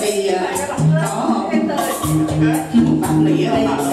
vì ờ, có một bạn Mỹ ở